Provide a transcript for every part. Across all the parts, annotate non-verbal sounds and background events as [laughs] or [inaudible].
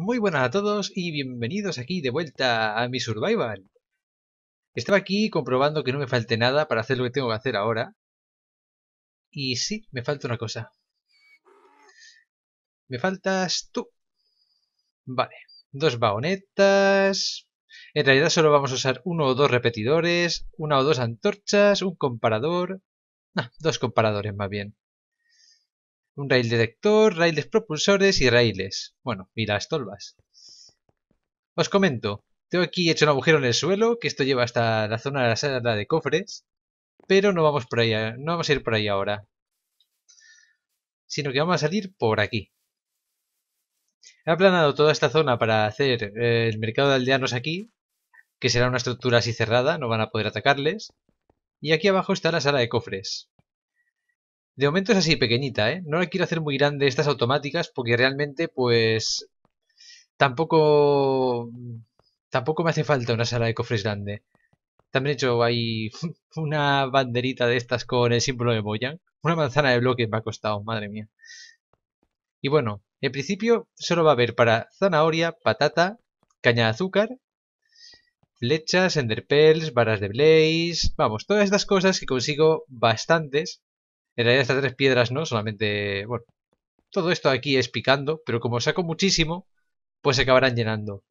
Muy buenas a todos y bienvenidos aquí de vuelta a mi survival. Estaba aquí comprobando que no me falte nada para hacer lo que tengo que hacer ahora. Y sí, me falta una cosa. Me faltas tú. Vale, dos baonetas. En realidad solo vamos a usar uno o dos repetidores, una o dos antorchas, un comparador. No, dos comparadores más bien un rail detector, raíles propulsores y raíles. Bueno, y las tolvas. Os comento, tengo aquí hecho un agujero en el suelo, que esto lleva hasta la zona de la sala de cofres, pero no vamos por ahí, no vamos a ir por ahí ahora. Sino que vamos a salir por aquí. He aplanado toda esta zona para hacer eh, el mercado de aldeanos aquí, que será una estructura así cerrada, no van a poder atacarles. Y aquí abajo está la sala de cofres. De momento es así, pequeñita, ¿eh? No la quiero hacer muy grande estas automáticas porque realmente, pues... Tampoco... Tampoco me hace falta una sala de cofres grande. También he hecho ahí [laughs] una banderita de estas con el símbolo de Boyan. Una manzana de bloques me ha costado, madre mía. Y bueno, en principio solo va a haber para zanahoria, patata, caña de azúcar, flechas, enderpearls, varas de blaze... Vamos, todas estas cosas que consigo bastantes en realidad estas tres piedras no, solamente... Bueno, todo esto aquí es picando, pero como saco muchísimo, pues se acabarán llenando.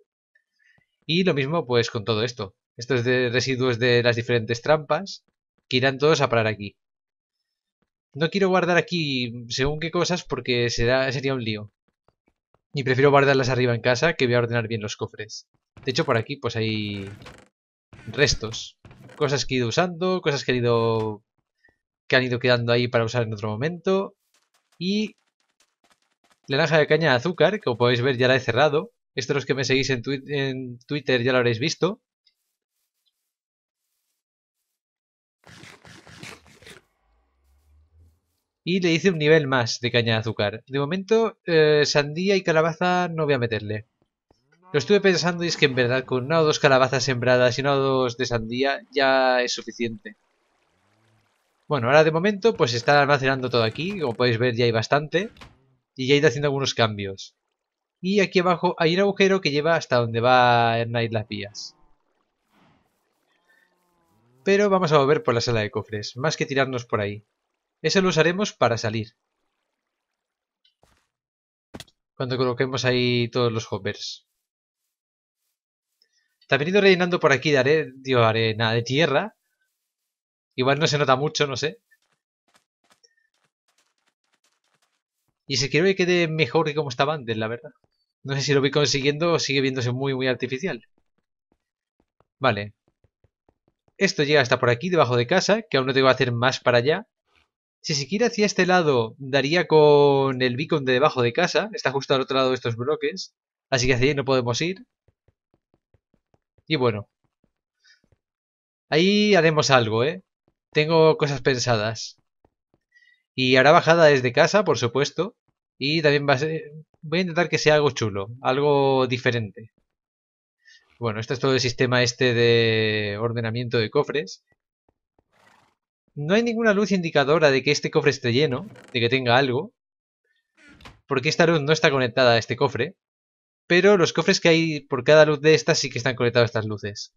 Y lo mismo pues con todo esto. Estos de residuos de las diferentes trampas, que irán todos a parar aquí. No quiero guardar aquí según qué cosas porque será, sería un lío. Y prefiero guardarlas arriba en casa que voy a ordenar bien los cofres. De hecho por aquí pues hay restos. Cosas que he ido usando, cosas que he ido que han ido quedando ahí para usar en otro momento. Y la naranja de caña de azúcar, como podéis ver ya la he cerrado. Esto los que me seguís en, en Twitter ya lo habréis visto. Y le hice un nivel más de caña de azúcar. De momento, eh, sandía y calabaza no voy a meterle. Lo estuve pensando y es que en verdad con una o dos calabazas sembradas y una o dos de sandía ya es suficiente. Bueno, ahora de momento pues está almacenando todo aquí, como podéis ver ya hay bastante. Y ya he ido haciendo algunos cambios. Y aquí abajo hay un agujero que lleva hasta donde va a ir las vías. Pero vamos a volver por la sala de cofres, más que tirarnos por ahí. Eso lo usaremos para salir. Cuando coloquemos ahí todos los hoppers. También he ido rellenando por aquí de arena de tierra Igual no se nota mucho, no sé. Y si quiero que quede mejor que como estaba antes, la verdad. No sé si lo voy consiguiendo o sigue viéndose muy, muy artificial. Vale. Esto llega hasta por aquí, debajo de casa, que aún no tengo que hacer más para allá. Si siquiera hacia este lado, daría con el beacon de debajo de casa. Está justo al otro lado de estos bloques. Así que hacia ahí no podemos ir. Y bueno. Ahí haremos algo, ¿eh? Tengo cosas pensadas. Y hará bajada desde casa, por supuesto. Y también va a ser... Voy a intentar que sea algo chulo, algo diferente. Bueno, esto es todo el sistema este de ordenamiento de cofres. No hay ninguna luz indicadora de que este cofre esté lleno, de que tenga algo. Porque esta luz no está conectada a este cofre. Pero los cofres que hay por cada luz de estas sí que están conectados a estas luces.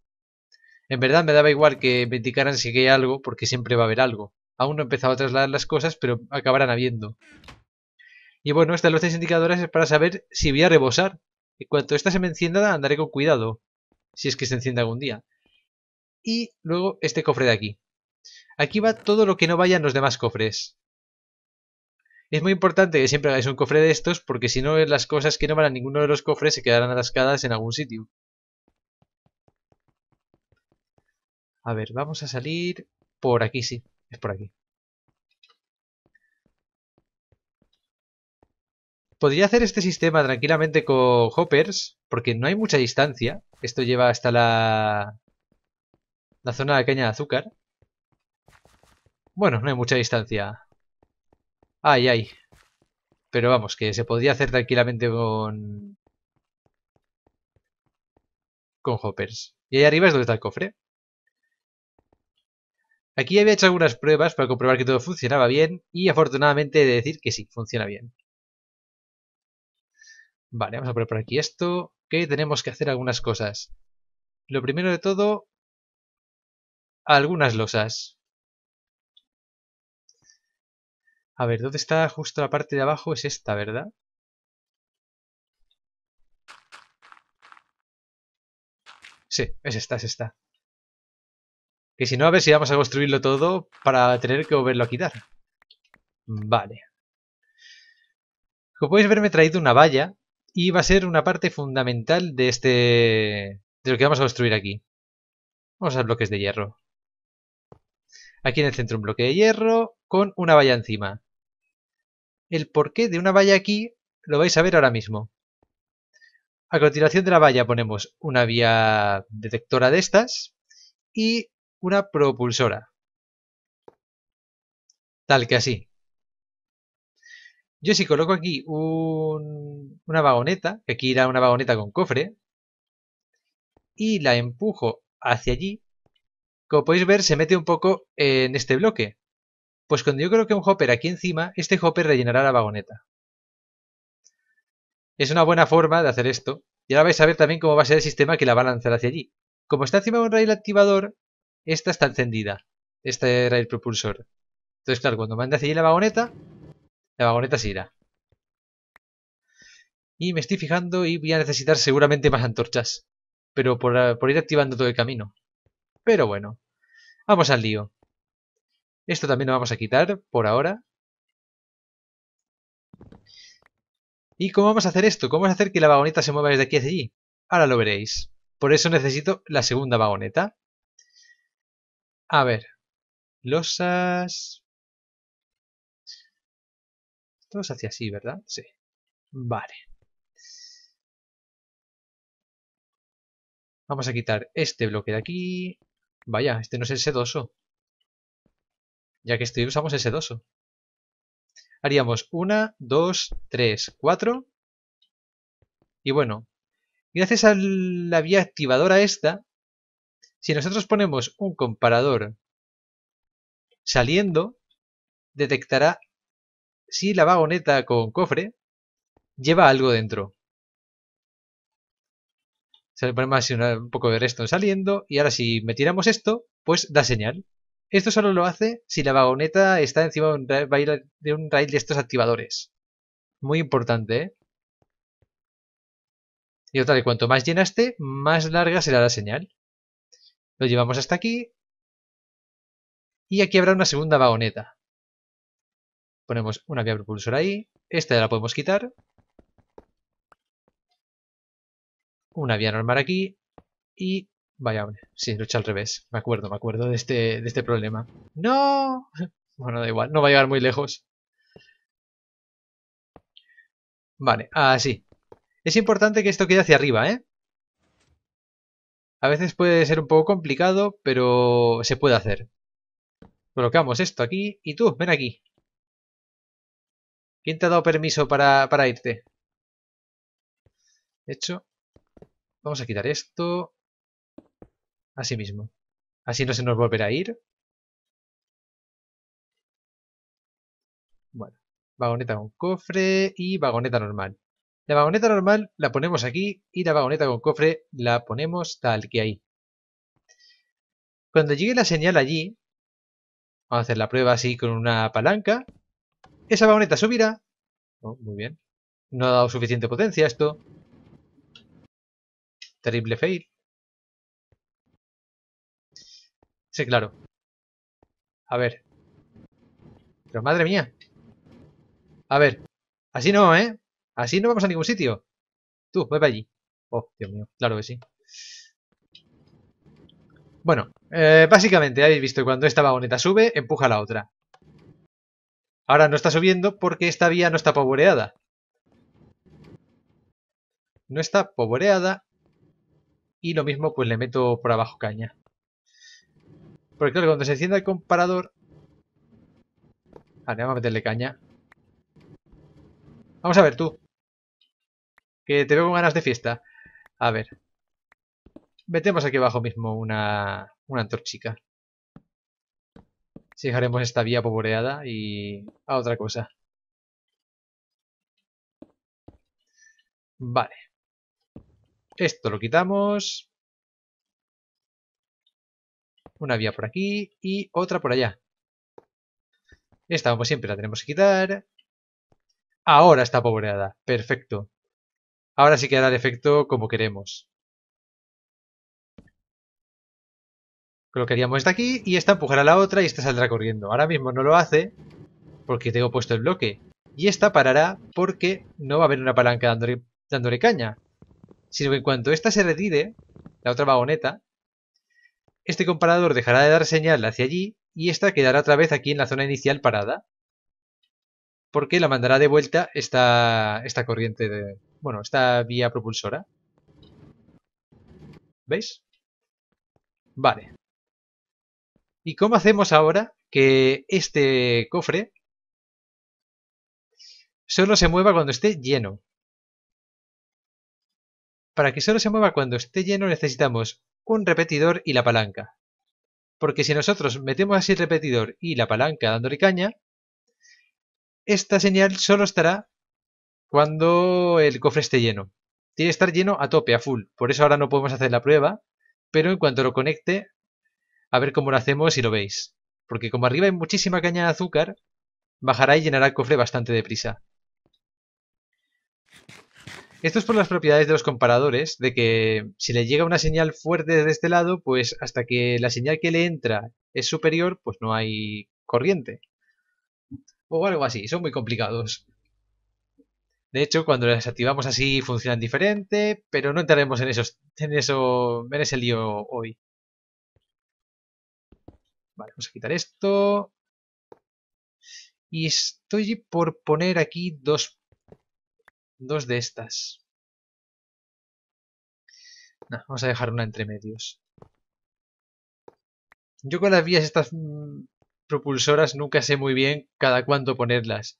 En verdad me daba igual que me indicaran si hay algo, porque siempre va a haber algo. Aún no he empezado a trasladar las cosas, pero acabarán habiendo. Y bueno, estas luces indicadoras es para saber si voy a rebosar. En cuanto esta se me encienda, andaré con cuidado. Si es que se enciende algún día. Y luego este cofre de aquí. Aquí va todo lo que no vaya en los demás cofres. Es muy importante que siempre hagáis un cofre de estos, porque si no, las cosas que no van a ninguno de los cofres se quedarán atascadas en algún sitio. A ver, vamos a salir por aquí, sí, es por aquí. Podría hacer este sistema tranquilamente con hoppers, porque no hay mucha distancia. Esto lleva hasta la, la zona de caña de azúcar. Bueno, no hay mucha distancia. Ay, ay. Pero vamos, que se podría hacer tranquilamente con... Con hoppers. Y ahí arriba es donde está el cofre. Aquí había hecho algunas pruebas para comprobar que todo funcionaba bien y afortunadamente he de decir que sí, funciona bien. Vale, vamos a poner por aquí esto, que tenemos que hacer algunas cosas. Lo primero de todo, algunas losas. A ver, ¿dónde está justo la parte de abajo? Es esta, ¿verdad? Sí, es esta, es esta. Que si no, a ver si vamos a construirlo todo para tener que volverlo a quitar. Vale. Como podéis ver, me he traído una valla y va a ser una parte fundamental de este... de lo que vamos a construir aquí. Vamos a bloques de hierro. Aquí en el centro un bloque de hierro con una valla encima. El porqué de una valla aquí lo vais a ver ahora mismo. A continuación de la valla ponemos una vía detectora de estas y una propulsora. Tal que así. Yo si coloco aquí una vagoneta, que aquí irá una vagoneta con cofre, y la empujo hacia allí, como podéis ver se mete un poco en este bloque. Pues cuando yo coloque un hopper aquí encima, este hopper rellenará la vagoneta. Es una buena forma de hacer esto. Y ahora vais a ver también cómo va a ser el sistema que la va a lanzar hacia allí. Como está encima de un rail activador, esta está encendida. Este rail propulsor. Entonces, claro, cuando mande hacia allí la vagoneta, la vagoneta se irá. Y me estoy fijando y voy a necesitar seguramente más antorchas. Pero por, ir activando todo el camino. Pero bueno. Vamos al lío. Esto también lo vamos a quitar por ahora. ¿Y cómo vamos a hacer esto? ¿Cómo vamos a hacer que la vagoneta se mueva desde aquí hacia allí? Ahora lo veréis. Por eso necesito la segunda vagoneta. A ver. Losas... Todos hacia así, ¿verdad? Sí. Vale. Vamos a quitar este bloque de aquí. Vaya, este no es el sedoso. Ya que este usamos el sedoso. Haríamos una, dos, tres, cuatro. Y bueno, gracias a la vía activadora esta, si nosotros ponemos un comparador saliendo, detectará si la vagoneta con cofre lleva algo dentro. Se le ponemos un poco de resto saliendo y ahora si metiramos esto, pues da señal. Esto solo lo hace si la vagoneta está encima de un rail de estos activadores. Muy importante, ¿eh? Y otra vez, cuanto más llena esté, más larga será la señal. Lo llevamos hasta aquí. Y aquí habrá una segunda vagoneta. Ponemos una vía propulsora ahí. Esta ya la podemos quitar. Una vía normal aquí. Y... Vaya, hombre. Sí, lo he hecho al revés. Me acuerdo, me acuerdo de este, de este problema. ¡No! [laughs] Bueno, da igual. No va a llegar muy lejos. Vale, así. Es importante que esto quede hacia arriba, ¿eh? A veces puede ser un poco complicado, pero se puede hacer. Colocamos esto aquí y tú, ven aquí. ¿Quién te ha dado permiso para, para irte? De hecho, vamos a quitar esto. Así mismo. Así no se nos volverá a ir. Bueno, vagoneta con cofre y vagoneta normal. La vagoneta normal la ponemos aquí y la vagoneta con cofre la ponemos tal que ahí. Cuando llegue la señal allí, vamos a hacer la prueba así con una palanca. Esa vagoneta subirá. Oh, muy bien. No ha dado suficiente potencia esto. Terrible fail. Sí, claro. A ver. Pero madre mía. A ver. Así no, ¿eh? Así no vamos a ningún sitio. Tú, ve allí. Oh, Dios mío. Claro que sí. Bueno, eh, básicamente habéis visto que cuando esta vagoneta sube, empuja a la otra. Ahora no está subiendo porque esta vía no está poboreada. No está poboreada. Y lo mismo pues le meto por abajo caña. Porque claro, cuando se encienda el comparador... Vale, vamos a meterle caña. Vamos a ver tú. Que te veo con ganas de fiesta. A ver. Metemos aquí abajo mismo una, una antorchica. Si dejaremos esta vía poboreada y a otra cosa. Vale. Esto lo quitamos. Una vía por aquí y otra por allá. Esta, como siempre, la tenemos que quitar. Ahora está pobreada. Perfecto. Ahora sí que hará el efecto como queremos. Colocaríamos esta aquí y esta empujará a la otra y esta saldrá corriendo. Ahora mismo no lo hace porque tengo puesto el bloque. Y esta parará porque no va a haber una palanca dándole, dándole caña. Sino que en cuanto esta se retire, la otra vagoneta, este comparador dejará de dar señal hacia allí y esta quedará otra vez aquí en la zona inicial parada. Porque la mandará de vuelta esta, esta corriente de... Bueno, esta vía propulsora. ¿Veis? Vale. ¿Y cómo hacemos ahora que este cofre solo se mueva cuando esté lleno? Para que solo se mueva cuando esté lleno necesitamos un repetidor y la palanca. Porque si nosotros metemos así el repetidor y la palanca dándole caña, esta señal solo estará cuando el cofre esté lleno. Tiene que estar lleno a tope, a full. Por eso ahora no podemos hacer la prueba, pero en cuanto lo conecte a ver cómo lo hacemos si lo veis. Porque como arriba hay muchísima caña de azúcar, bajará y llenará el cofre bastante deprisa. Esto es por las propiedades de los comparadores, de que si le llega una señal fuerte desde este lado, pues hasta que la señal que le entra es superior, pues no hay corriente. O algo así, son muy complicados. De hecho, cuando las activamos así funcionan diferente, pero no entraremos en, esos, en, eso, en ese lío hoy. Vale, vamos a quitar esto. Y estoy por poner aquí dos, dos de estas. vamos a dejar una entre medios. Yo con las vías estas mm, propulsoras nunca sé muy bien cada cuánto ponerlas.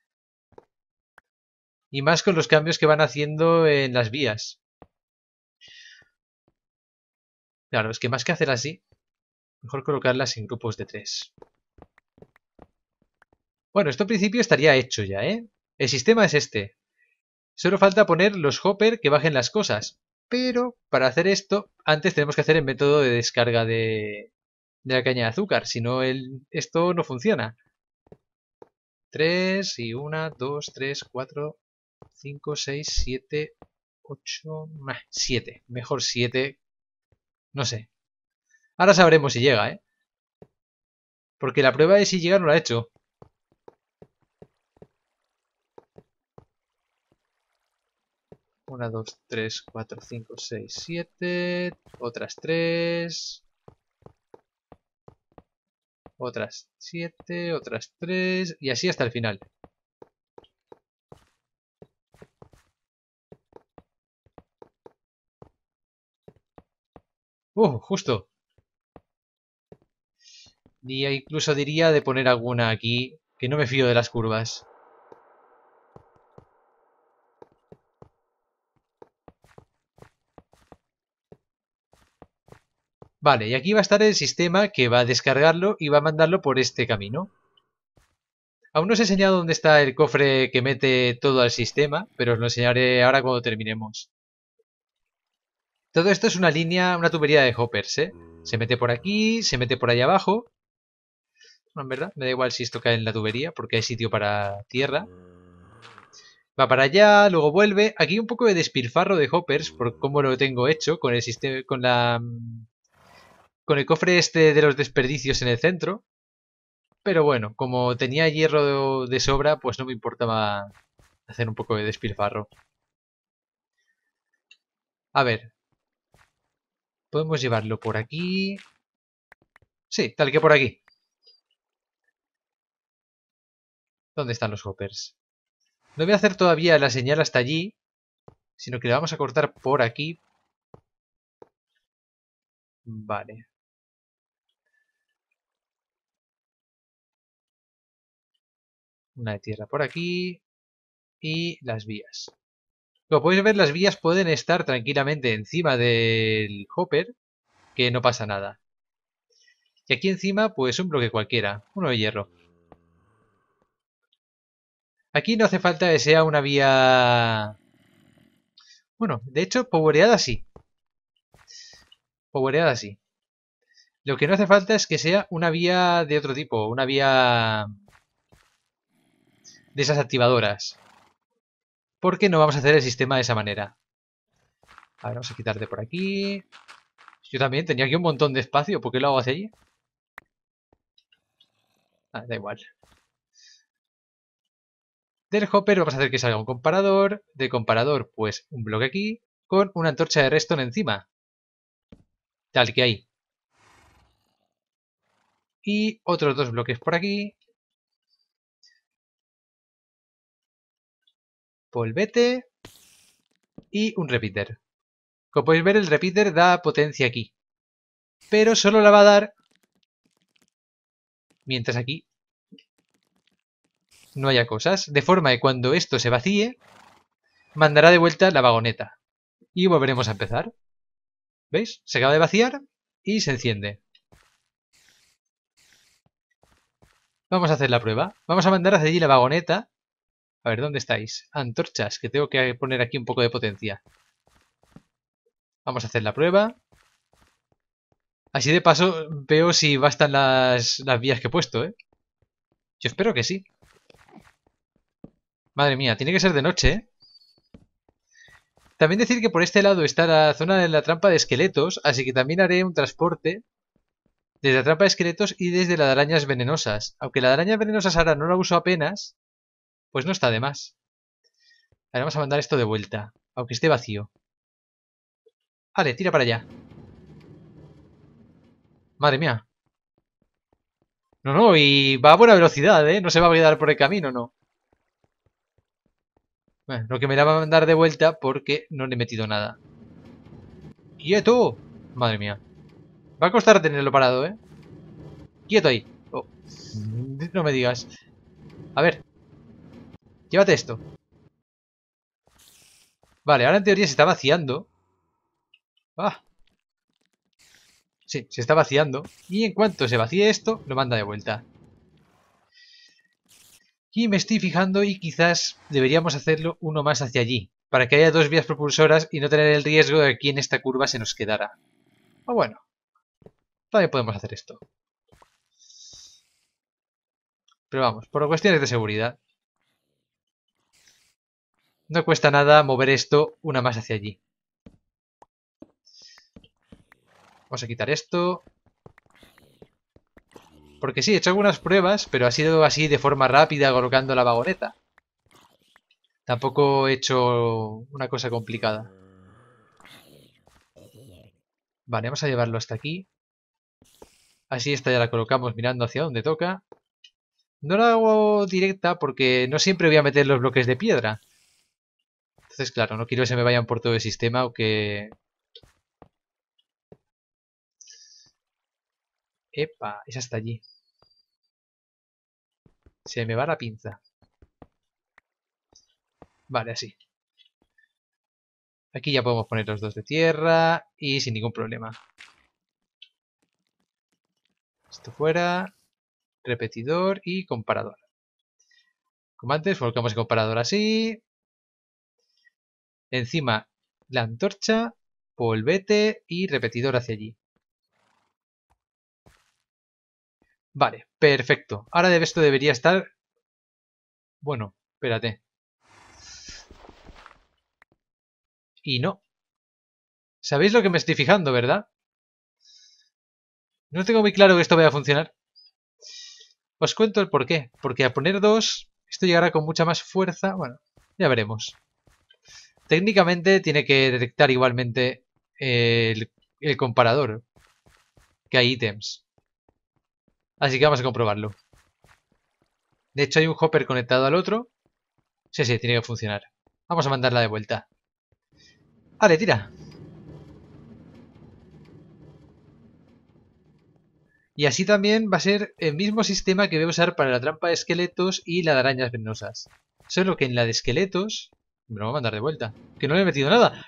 Y más con los cambios que van haciendo en las vías. Claro, es que más que hacer así, Mejor colocarlas en grupos de tres. Bueno, esto en principio estaría hecho ya, ¿eh? El sistema es este. Solo falta poner los hopper que bajen las cosas. Pero para hacer esto, antes tenemos que hacer el método de descarga de, de la caña de azúcar. Si no, esto no funciona. 3 y 1, 2, 3, 4, 5, 6, 7, 8, 7. Mejor 7. No sé. Ahora sabremos si llega, ¿eh? Porque la prueba de si llega no la he hecho. Una, dos, tres, cuatro, cinco, seis, siete. Otras tres. Otras siete, otras tres. Y así hasta el final. ¡Uh! Justo. Y incluso diría de poner alguna aquí, que no me fío de las curvas. Vale, y aquí va a estar el sistema que va a descargarlo y va a mandarlo por este camino. Aún no os he enseñado dónde está el cofre que mete todo al sistema, pero os lo enseñaré ahora cuando terminemos. Todo esto es una línea, una tubería de hoppers, ¿eh? Se mete por aquí, se mete por ahí abajo en verdad. Me da igual si esto cae en la tubería, porque hay sitio para tierra. Va para allá, luego vuelve. Aquí un poco de despilfarro de hoppers, por cómo lo tengo hecho, con el sistema, con la... Con el cofre este de los desperdicios en el centro. Pero bueno, como tenía hierro de sobra, pues no me importaba hacer un poco de despilfarro. A ver. Podemos llevarlo por aquí. Sí, tal que por aquí. ¿Dónde están los hoppers? No voy a hacer todavía la señal hasta allí, sino que la vamos a cortar por aquí. Vale. Una de tierra por aquí. Y las vías. Como podéis ver, las vías pueden estar tranquilamente encima del hopper, que no pasa nada. Y aquí encima, pues un bloque cualquiera, uno de hierro. Aquí no hace falta que sea una vía... Bueno, de hecho, powereada sí. Powereada sí. Lo que no hace falta es que sea una vía de otro tipo, una vía de esas activadoras. Porque no vamos a hacer el sistema de esa manera. A ver, vamos a quitar de por aquí. Yo también tenía aquí un montón de espacio. ¿Por qué lo hago hacia allí? Ah, da igual. Del hopper vamos a hacer que salga un comparador. Del comparador, pues un bloque aquí. Con una antorcha de redstone encima. Tal que hay. Y otros dos bloques por aquí. Polvete. Y un repeater. Como podéis ver, el repeater da potencia aquí. Pero solo la va a dar mientras aquí no haya cosas. De forma que cuando esto se vacíe, mandará de vuelta la vagoneta. Y volveremos a empezar. ¿Veis? Se acaba de vaciar y se enciende. Vamos a hacer la prueba. Vamos a mandar hacia allí la vagoneta. A ver, ¿dónde estáis? Antorchas, que tengo que poner aquí un poco de potencia. Vamos a hacer la prueba. Así de paso veo si bastan las, las vías que he puesto, ¿eh? Yo espero que sí. Madre mía, tiene que ser de noche, ¿eh? También decir que por este lado está la zona de la trampa de esqueletos, así que también haré un transporte desde la trampa de esqueletos y desde las arañas venenosas. Aunque las arañas venenosas ahora no la uso apenas, pues no está de más. Ahora vamos a mandar esto de vuelta, aunque esté vacío. Vale, tira para allá. Madre mía. No, no, y va a buena velocidad, ¿eh? No se va a quedar por el camino, no. Bueno, lo que me la va a mandar de vuelta porque no le he metido nada. ¡Quieto! Madre mía. Va a costar tenerlo parado, ¿eh? ¡Quieto ahí! Oh. No me digas. A ver. Llévate esto. Vale, ahora en teoría se está vaciando. ¡Ah! Sí, se está vaciando. Y en cuanto se vacíe esto, lo manda de vuelta. Y me estoy fijando y quizás deberíamos hacerlo uno más hacia allí. Para que haya dos vías propulsoras y no tener el riesgo de que aquí en esta curva se nos quedara. O bueno. Todavía podemos hacer esto. Pero vamos, por cuestiones de seguridad. No cuesta nada mover esto una más hacia allí. Vamos a quitar esto. Porque sí, he hecho algunas pruebas, pero ha sido así de forma rápida colocando la vagoneta. Tampoco he hecho una cosa complicada. Vale, vamos a llevarlo hasta aquí. Así esta ya la colocamos mirando hacia donde toca. No la hago directa porque no siempre voy a meter los bloques de piedra. Entonces, claro, no quiero que se me vayan por todo el sistema o que Epa, esa está allí. Se me va la pinza. Vale, así. Aquí ya podemos poner los dos de tierra y sin ningún problema. Esto fuera. Repetidor y comparador. Como antes, colocamos el comparador así. Encima la antorcha, polvete y repetidor hacia allí. Vale, perfecto. Ahora esto debería estar... Bueno, espérate. Y no. ¿Sabéis lo que me estoy fijando, verdad? No tengo muy claro que esto vaya a funcionar. Os cuento el por qué. Porque al poner dos, esto llegará con mucha más fuerza. Bueno, ya veremos. Técnicamente tiene que detectar igualmente el, comparador. Que hay ítems. Así que vamos a comprobarlo. De hecho hay un hopper conectado al otro. Sí, sí, tiene que funcionar. Vamos a mandarla de vuelta. Vale, tira. Y así también va a ser el mismo sistema que voy a usar para la trampa de esqueletos y la de arañas venenosas. Solo que en la de esqueletos... Me lo voy a mandar de vuelta. Que no le he metido nada.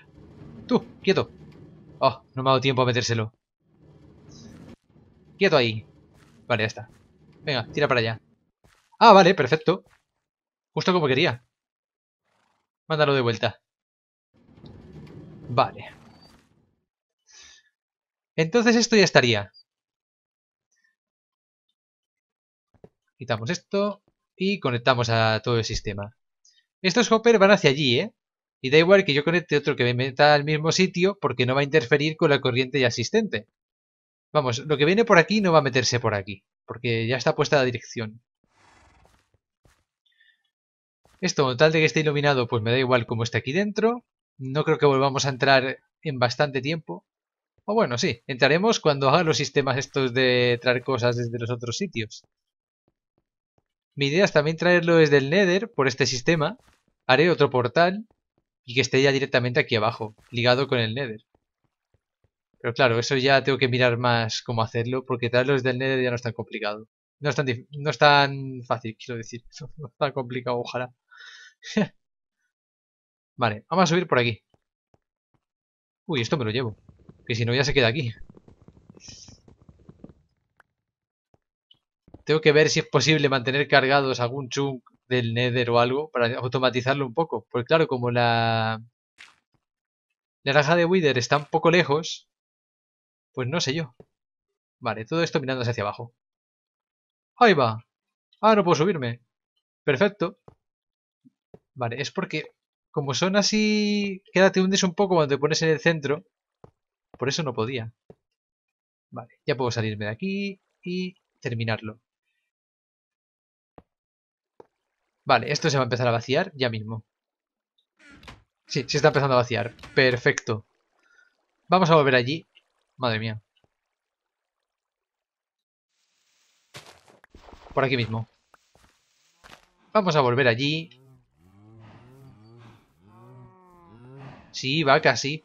Tú, quieto. Oh, no me ha dado tiempo a metérselo. Quieto ahí. Vale, ya está. Venga, tira para allá. Ah, vale, perfecto. Justo como quería. Mándalo de vuelta. Vale. Entonces esto ya estaría. Quitamos esto y conectamos a todo el sistema. Estos hopper van hacia allí, ¿eh? Y da igual que yo conecte otro que me meta al mismo sitio porque no va a interferir con la corriente ya existente. Vamos, lo que viene por aquí no va a meterse por aquí, porque ya está puesta la dirección. Esto, tal de que esté iluminado, pues me da igual como esté aquí dentro. No creo que volvamos a entrar en bastante tiempo. O bueno, sí, entraremos cuando haga los sistemas estos de traer cosas desde los otros sitios. Mi idea es también traerlo desde el Nether, por este sistema. Haré otro portal y que esté ya directamente aquí abajo, ligado con el Nether. Pero claro, eso ya tengo que mirar más cómo hacerlo, porque traerlo desde el Nether ya no es tan complicado. No es tan, no es tan fácil, quiero decir. [laughs] No es tan complicado, ojalá. [laughs] vale, vamos a subir por aquí. Uy, esto me lo llevo. Que si no ya se queda aquí. Tengo que ver si es posible mantener cargados algún chunk del Nether o algo para automatizarlo un poco. Porque claro, como la... La de Wither está un poco lejos, pues no sé yo. Vale, todo esto mirándose hacia abajo. ¡Ahí va! Ah, no puedo subirme. Perfecto. Vale, es porque como son así... Quédate hundes un poco cuando te pones en el centro. Por eso no podía. Vale, ya puedo salirme de aquí y terminarlo. Vale, esto se va a empezar a vaciar ya mismo. Sí, se está empezando a vaciar. Perfecto. Vamos a volver allí. Madre mía. Por aquí mismo. Vamos a volver allí. Sí, va casi.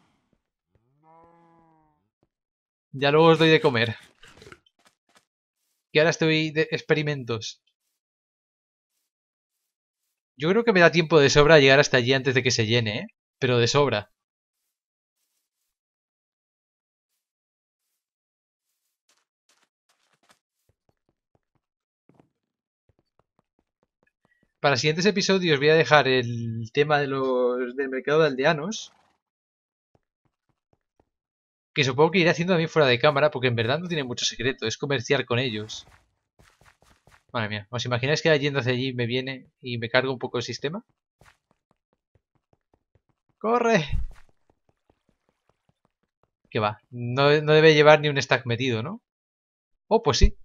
Ya luego os doy de comer. Que ahora estoy de experimentos. Yo creo que me da tiempo de sobra llegar hasta allí antes de que se llene, ¿eh? Pero de sobra. Para siguientes episodios voy a dejar el tema de los del mercado de aldeanos. Que supongo que iré haciendo también fuera de cámara, porque en verdad no tiene mucho secreto, es comerciar con ellos. Madre mía, ¿os imagináis que yendo hacia allí me viene y me cargo un poco el sistema? ¡Corre! ¿Qué va? No, no debe llevar ni un stack metido, ¿no? Oh, pues sí.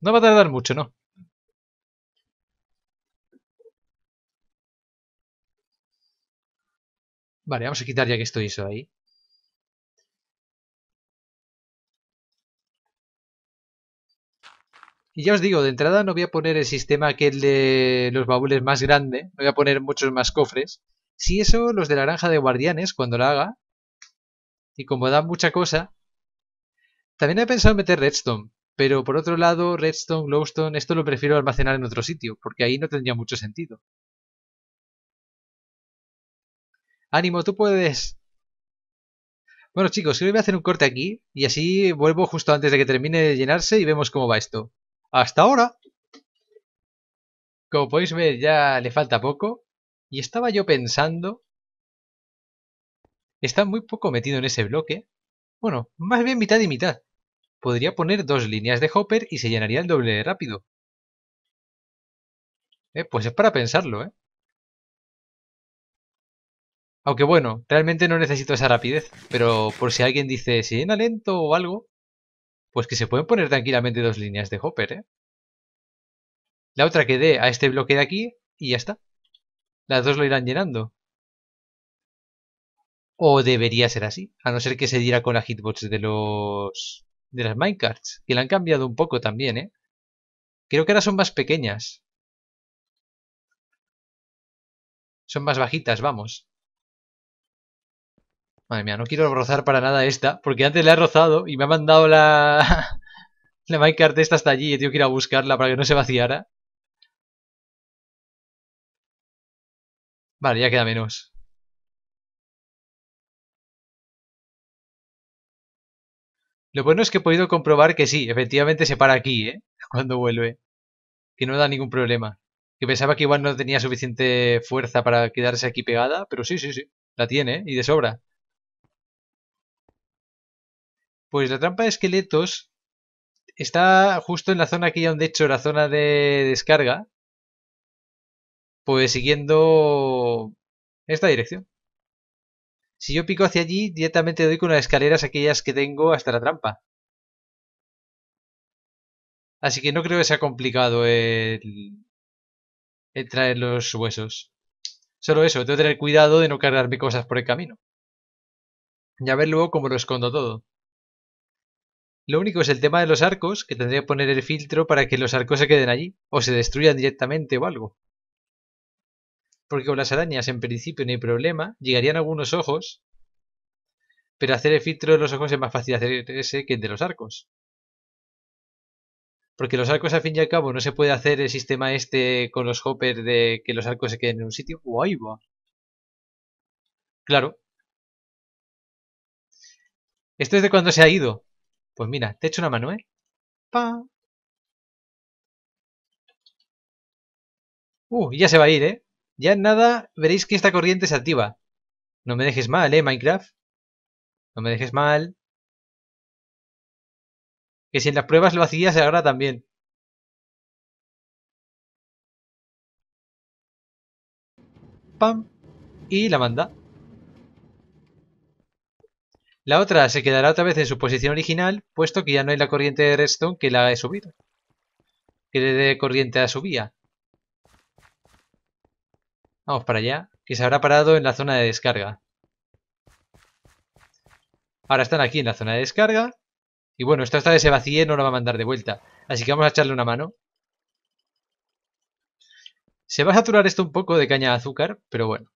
No va a tardar mucho, ¿no? Vale, vamos a quitar ya que estoy eso ahí. Y ya os digo, de entrada no voy a poner el sistema aquel de los baúles más grande, no voy a poner muchos más cofres. Si eso, los de la granja de guardianes, cuando la haga, y como da mucha cosa, también he pensado en meter redstone, pero por otro lado, redstone, glowstone, esto lo prefiero almacenar en otro sitio, porque ahí no tendría mucho sentido. ¡Ánimo, tú puedes! Bueno chicos, creo que voy a hacer un corte aquí, y así vuelvo justo antes de que termine de llenarse y vemos cómo va esto. Hasta ahora. Como podéis ver ya le falta poco. Y estaba yo pensando... Está muy poco metido en ese bloque. Bueno, más bien mitad y mitad. Podría poner dos líneas de hopper y se llenaría el doble rápido. Eh, pues es para pensarlo, ¿eh? Aunque bueno, realmente no necesito esa rapidez. Pero por si alguien dice, se llena lento o algo, pues que se pueden poner tranquilamente dos líneas de hopper, ¿eh? La otra que dé a este bloque de aquí y ya está. Las dos lo irán llenando. O debería ser así, a no ser que se diera con la hitbox de los... de las minecarts, que la han cambiado un poco también, ¿eh? Creo que ahora son más pequeñas. Son más bajitas, vamos. Madre mía, no quiero rozar para nada esta, porque antes la he rozado y me ha mandado la... [laughs] la minecart esta hasta allí y tengo que ir a buscarla para que no se vaciara. Vale, ya queda menos. Lo bueno es que he podido comprobar que sí, efectivamente se para aquí, ¿eh? [laughs] Cuando vuelve. Que no da ningún problema. Que pensaba que igual no tenía suficiente fuerza para quedarse aquí pegada, pero sí, sí, sí. La tiene, ¿eh? Y de sobra. Pues la trampa de esqueletos está justo en la zona aquí donde he hecho la zona de descarga. Pues siguiendo esta dirección. Si yo pico hacia allí, directamente doy con las escaleras aquellas que tengo hasta la trampa. Así que no creo que sea complicado el traer los huesos. Solo eso, tengo que tener cuidado de no cargarme cosas por el camino. Y a ver luego cómo lo escondo todo. Lo único es el tema de los arcos, que tendría que poner el filtro para que los arcos se queden allí, o se destruyan directamente o algo. Porque con las arañas en principio no hay problema, llegarían algunos ojos, pero hacer el filtro de los ojos es más fácil hacer ese que el de los arcos. Porque los arcos al fin y al cabo no se puede hacer el sistema este con los hoppers de que los arcos se queden en un sitio. ¡Guay, va! Claro. Esto es de cuando se ha ido. Pues mira, te echo una mano, ¿eh? ¡Pa! Uh, ya se va a ir, ¿eh? Ya en nada veréis que esta corriente se activa. No me dejes mal, ¿eh, Minecraft? No me dejes mal. Que si en las pruebas lo hacías, ahora también. ¡Pam! Y la manda. La otra se quedará otra vez en su posición original, puesto que ya no hay la corriente de redstone que la he subido. Que le dé corriente a su vía. Vamos para allá, que se habrá parado en la zona de descarga. Ahora están aquí en la zona de descarga. Y bueno, esto esta vez se vacíe no la va a mandar de vuelta. Así que vamos a echarle una mano. Se va a saturar esto un poco de caña de azúcar, pero bueno.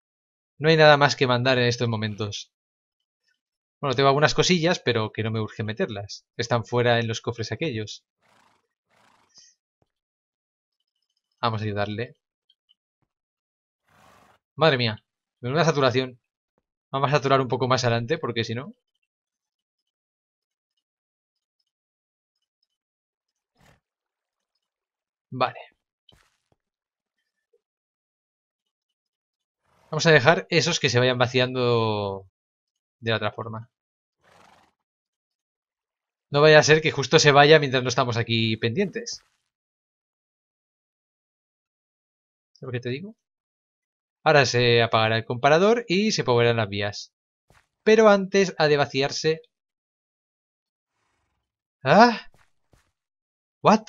No hay nada más que mandar en estos momentos. Bueno, tengo algunas cosillas, pero que no me urge meterlas. Están fuera en los cofres aquellos. Vamos a ayudarle. Madre mía, menuda saturación. Vamos a saturar un poco más adelante, porque si no... Vale. Vamos a dejar esos que se vayan vaciando de la otra forma. No vaya a ser que justo se vaya mientras no estamos aquí pendientes. ¿Sabes lo que te digo? Ahora se apagará el comparador y se moverán las vías. Pero antes ha de vaciarse... ¿Ah? ¿What?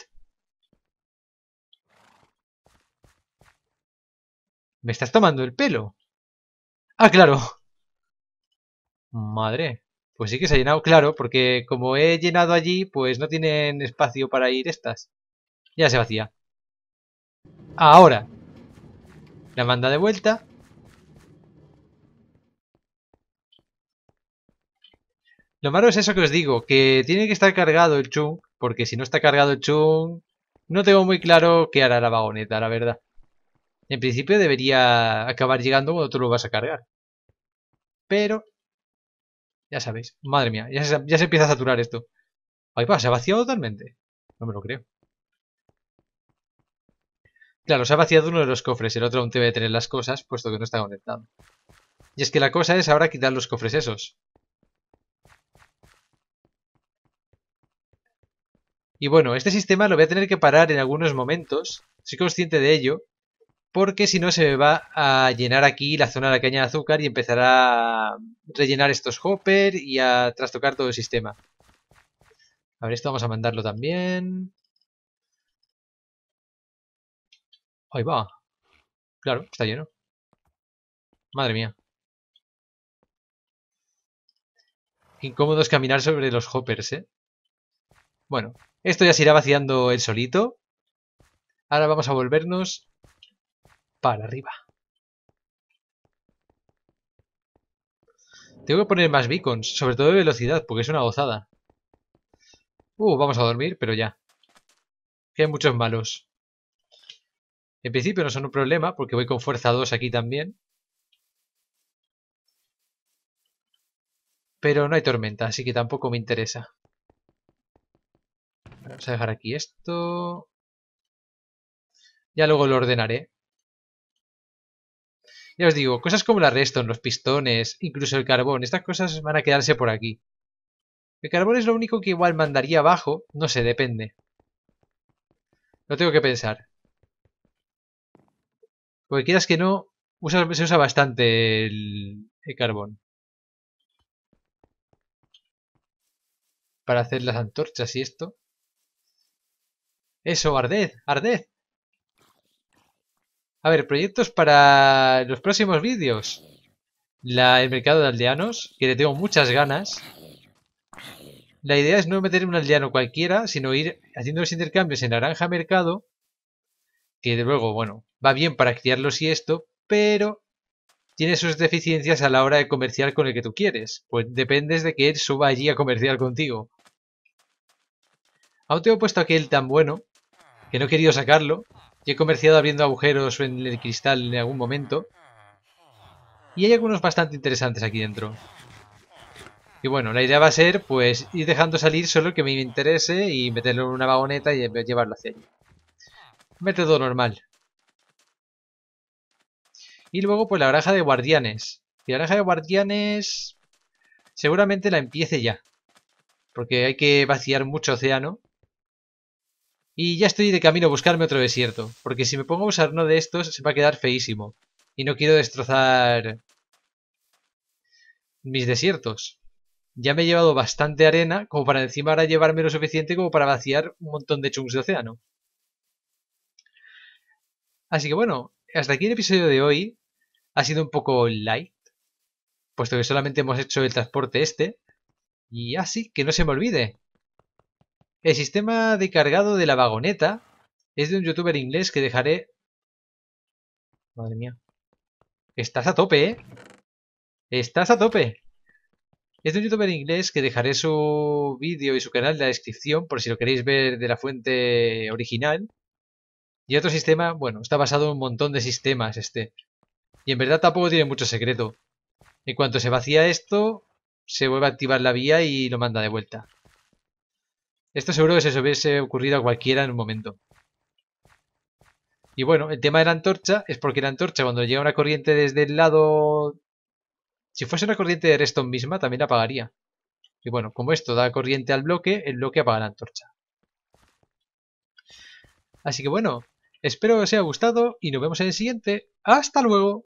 ¿Me estás tomando el pelo? Ah, claro. Madre. Pues sí que se ha llenado, claro, porque como he llenado allí, pues no tienen espacio para ir estas. Ya se vacía. Ahora. La manda de vuelta. Lo malo es eso que os digo, que tiene que estar cargado el chung, porque si no está cargado el chung, no tengo muy claro qué hará la vagoneta, la verdad. En principio debería acabar llegando cuando tú lo vas a cargar. Pero, ya sabéis, madre mía, ya se, ya se empieza a saturar esto. Ahí va, se ha vaciado totalmente. No me lo creo. Claro, se ha vaciado uno de los cofres, el otro aún debe tener las cosas, puesto que no está conectado. Y es que la cosa es ahora quitar los cofres esos. Y bueno, este sistema lo voy a tener que parar en algunos momentos, soy consciente de ello, porque si no se me va a llenar aquí la zona de la caña de azúcar y empezará a rellenar estos hopper y a trastocar todo el sistema. A ver, esto vamos a mandarlo también. Ahí va. Claro, está lleno. Madre mía. Incómodo es caminar sobre los hoppers, ¿eh? Bueno, esto ya se irá vaciando el solito. Ahora vamos a volvernos para arriba. Tengo que poner más beacons, sobre todo de velocidad, porque es una gozada. Uh, vamos a dormir, pero ya. Que hay muchos malos. En principio no son un problema, porque voy con fuerza 2 aquí también. Pero no hay tormenta, así que tampoco me interesa. Vamos a dejar aquí esto. Ya luego lo ordenaré. Ya os digo, cosas como la redstone, los pistones, incluso el carbón, estas cosas van a quedarse por aquí. El carbón es lo único que igual mandaría abajo. No sé, depende. Lo tengo que pensar. Porque quieras que no, se usa bastante el, el carbón. Para hacer las antorchas y esto. Eso, arded, arded. A ver, proyectos para los próximos vídeos. el mercado de aldeanos, que le tengo muchas ganas. La idea es no meter un aldeano cualquiera, sino ir haciendo los intercambios en naranja mercado. Que de luego, bueno, va bien para criarlos y esto, pero tiene sus deficiencias a la hora de comerciar con el que tú quieres. Pues dependes de que él suba allí a comerciar contigo. Aún tengo puesto aquel tan bueno que no he querido sacarlo. Y he comerciado abriendo agujeros en el cristal en algún momento. Y hay algunos bastante interesantes aquí dentro. Y bueno, la idea va a ser pues ir dejando salir solo el que me interese y meterlo en una vagoneta y llevarlo hacia allí. Método normal. Y luego pues la granja de guardianes. Y la granja de guardianes seguramente la empiece ya. Porque hay que vaciar mucho océano. Y ya estoy de camino a buscarme otro desierto. Porque si me pongo a usar uno de estos se va a quedar feísimo. Y no quiero destrozar mis desiertos. Ya me he llevado bastante arena como para encima ahora llevarme lo suficiente como para vaciar un montón de chunks de océano. Así que bueno, hasta aquí el episodio de hoy ha sido un poco light, puesto que solamente hemos hecho el transporte este. Y así, que no se me olvide. El sistema de cargado de la vagoneta es de un youtuber inglés que dejaré... Madre mía. Estás a tope, ¿eh? Estás a tope. Es de un youtuber inglés que dejaré su vídeo y su canal en la descripción por si lo queréis ver de la fuente original. Y otro sistema, bueno, está basado en un montón de sistemas este. Y en verdad tampoco tiene mucho secreto. En cuanto se vacía esto, se vuelve a activar la vía y lo manda de vuelta. Esto seguro que se hubiese ocurrido a cualquiera en un momento. Y bueno, el tema de la antorcha es porque la antorcha cuando llega una corriente desde el lado... Si fuese una corriente de Reston misma, también la apagaría. Y bueno, como esto da corriente al bloque, el bloque apaga la antorcha. Así que bueno, espero que os haya gustado y nos vemos en el siguiente. ¡Hasta luego!